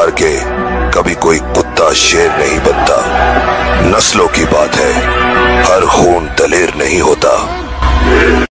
हार के कभी कोई कुत्ता शेर नहीं बनता। नस्लों की बात है, हर खून दलेर नहीं होता।